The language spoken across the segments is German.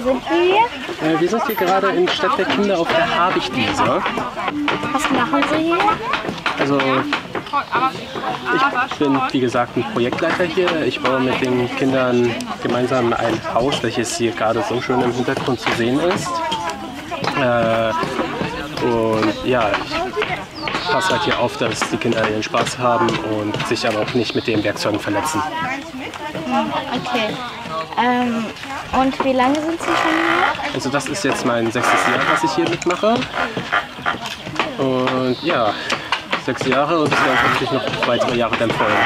sind hier gerade in Stadt der Kinder auf der Habichtwiese. Was machen Sie hier? Also ich bin wie gesagt ein Projektleiter hier. Ich baue mit den Kindern gemeinsam ein Haus, welches hier gerade so schön im Hintergrund zu sehen ist. Äh, und ja, ich passe halt hier auf, dass die Kinder ihren Spaß haben und sich aber auch nicht mit den Werkzeugen verletzen. Okay. Ähm, und wie lange sind Sie schon hier? Also das ist jetzt mein sechstes Jahr, was ich hier mitmache. Und ja, sechs Jahre und es werden hoffentlich noch weitere Jahre dann folgen.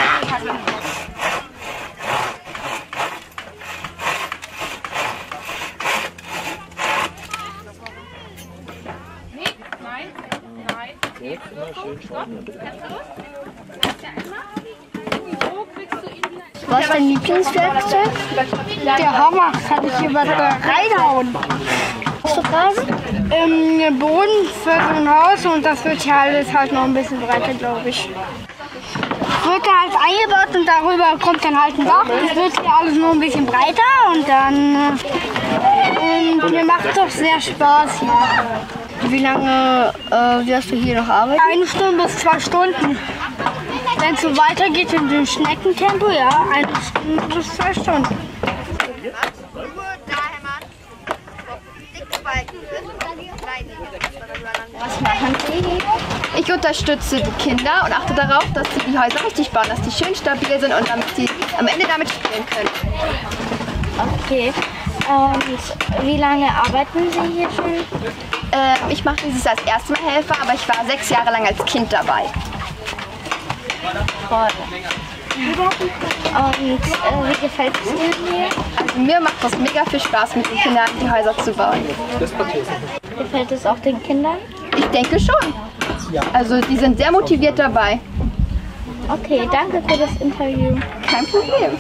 Was ist dein Lieblingswerkzeug? Der Hammer kann ich hier was da reinhauen. Im Boden für so ein Haus und das wird hier alles halt noch ein bisschen breiter, glaube ich. Wird da halt eingebaut und darüber kommt dann halt ein Dach. Das wird hier alles noch ein bisschen breiter und dann. äh, Und mir macht doch sehr Spaß hier. Wie lange äh, wirst du hier noch arbeiten? Eine Stunde bis zwei Stunden. Wenn es so weitergeht in dem Schneckentempo, ja, eine Stunde bis zwei Stunden. Was machen Sie? Ich unterstütze die Kinder und achte darauf, dass sie die Häuser richtig bauen, dass die schön stabil sind und damit sie am Ende damit spielen können. Okay. Und wie lange arbeiten Sie hier schon? Äh, ich mache dieses als erste Mal Helfer, aber ich war sechs Jahre lang als Kind dabei. Toll. Und äh, wie gefällt es Ihnen hier? Also mir macht das mega viel Spaß, mit den Kindern die Häuser zu bauen. Gefällt es auch den Kindern? Ich denke schon. Also die sind sehr motiviert dabei. Okay, danke für das Interview. Kein Problem.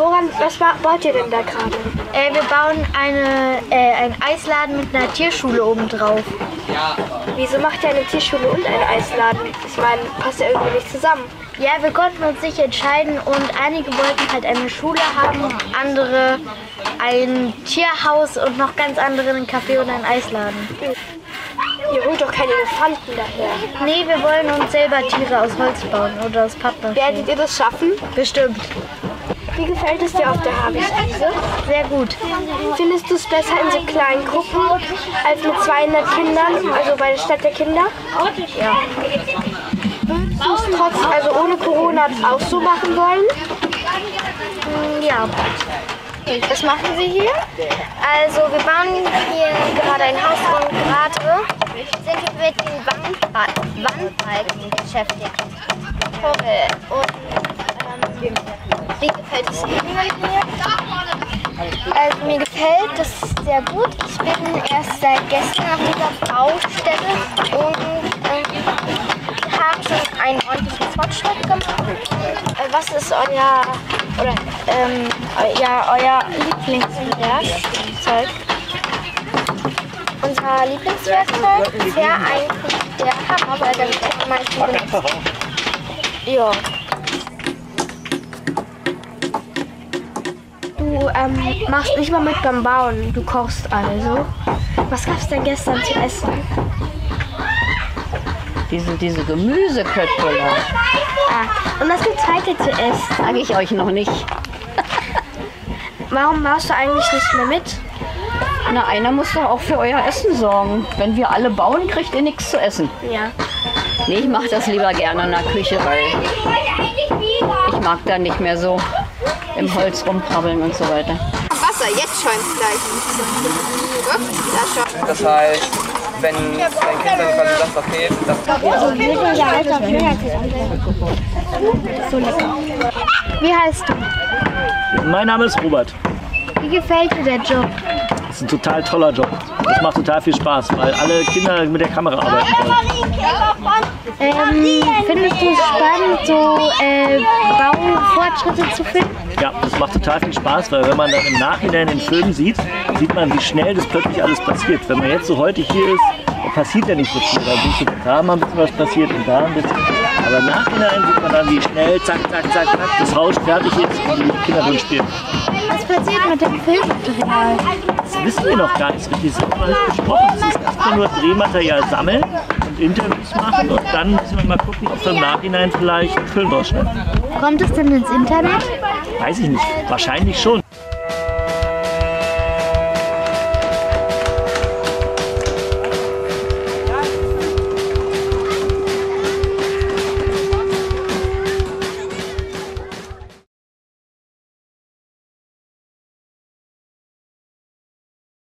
Woran, was wa- baut ihr denn da gerade? Äh, wir bauen eine, äh, einen Eisladen mit einer Tierschule obendrauf. Wieso macht ihr eine Tierschule und einen Eisladen? Ich meine, passt ja irgendwie nicht zusammen. Ja, wir konnten uns nicht entscheiden und einige wollten halt eine Schule haben, andere ein Tierhaus und noch ganz andere einen Café und einen Eisladen. Ihr holt doch keine Elefanten daher. Nee, wir wollen uns selber Tiere aus Holz bauen oder aus Pappe. Werdet ihr das schaffen? Bestimmt. Wie gefällt es dir auf der Habichtwiese? Sehr gut. Findest du es besser in so kleinen Gruppen als mit 200 Kindern, also bei der Stadt der Kinder? Ja. Würdest du es trotz, also ohne Corona auch so machen wollen? Mm, Ja. Was machen Sie hier? Also wir bauen hier gerade ein Haus und gerade sind wir mit den Wandba Wandbalken beschäftigt. Und ähm, wie gefällt es Ihnen hier? Also mir gefällt das sehr gut. Ich bin erst seit gestern auf dieser Baustelle und ähm, haben schon einen ordentlichen Fortschritt gemacht. Äh, Was ist euer oder ähm, ja, euer Lieblingswerkzeug? Unser Lieblingswerkzeug wäre eigentlich der Hammer, weil dann kann man meistens benutzen. Ja. Du ähm, machst nicht mal mit beim Bauen, du kochst also. Was gab's denn gestern zu essen? Diese, diese Gemüseköttbullar, Ah, und was gibt's heute zu essen? sage ich euch noch nicht. Warum machst du eigentlich nicht mehr mit? Na, einer muss doch auch für euer Essen sorgen. Wenn wir alle bauen, kriegt ihr nichts zu essen. Ja. Nee, ich mache das lieber gerne in der Küche, weil ich mag da nicht mehr so im Holz rumkrabbeln und so weiter. Wasser, jetzt schäumt es gleich. Da schon. Das heißt, wenn dein Kind dann quasi sagt, okay, das Wie heißt du? Mein Name ist Robert. Wie gefällt dir der Job? Das ist ein total toller Job. Das macht total viel Spaß, weil alle Kinder mit der Kamera arbeiten wollen. Ähm, findest du es spannend, so äh, Baufortschritte zu finden? Ja, das macht total viel Spaß, weil wenn man dann im Nachhinein den Film sieht, sieht man, wie schnell das plötzlich alles passiert. Wenn man jetzt so heute hier ist, passiert ja nicht so viel. Da, bisschen, da mal ein bisschen was passiert und da ein bisschen. Aber im Nachhinein sieht man dann, wie schnell, zack, zack, zack, zack, das Haus fertig ist und die Kinder drin spielen. Was passiert mit dem Filmmaterial? Das wissen wir noch gar nicht so richtig. Das haben wir nicht besprochen. Das ist erstmal nur Drehmaterial sammeln und Interviews machen und dann müssen wir mal gucken, ob wir im Nachhinein vielleicht einen Film rausschneiden. Kommt es denn ins Internet? Weiß ich nicht. Wahrscheinlich schon.